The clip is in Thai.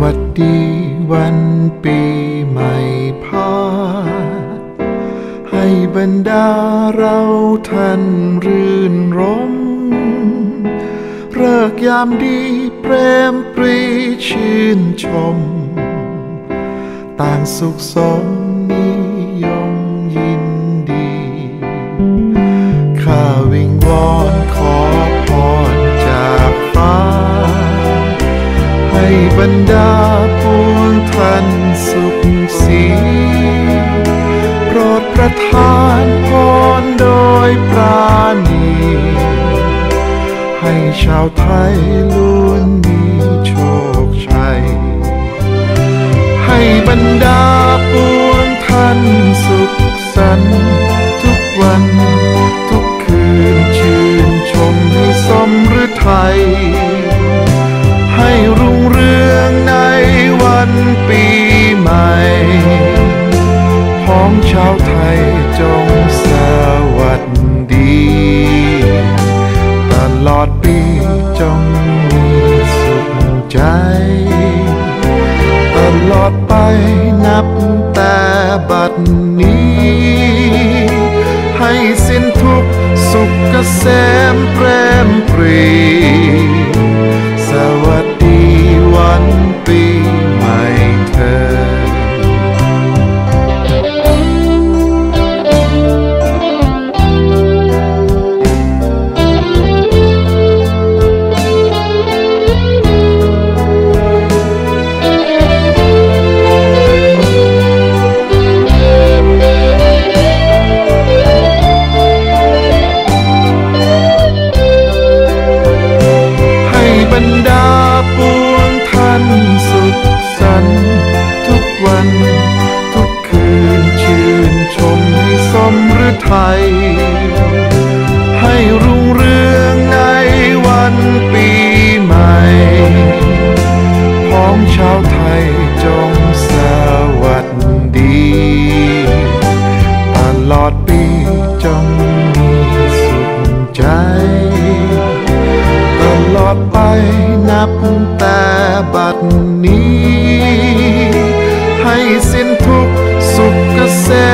วัสดีวันปีใหม่พา ให้บรรดาเราท่านรื่นรมเลิกยามดีเปรมปรีชื่นชม ต่างสุขสมนิยมยินดี ข้าวิงวอนขอพรจากฟ้า ให้บรรดา สุขสีโปรดประทานพรโดยปราณี ให้ชาวไทยาวไทยจงสวัสดี ตลอดปีจงมีสุขใจ ตลอดไปนับแต่บัดนี้ ให้สิ้นทุกสุขเกษมเปรมปรี รดาปวงท่านสุขสันต์ทุกวัน ทุกคืนชื่นชมให้สมฤทัยให้รุ่งเรืองในวันปีใหม่พ้องชาวไทยจงสวัสดีตลอดปีจงมีสุขใจ นับแต่บัดนี้ ให้สิ้นทุกสุขเกษม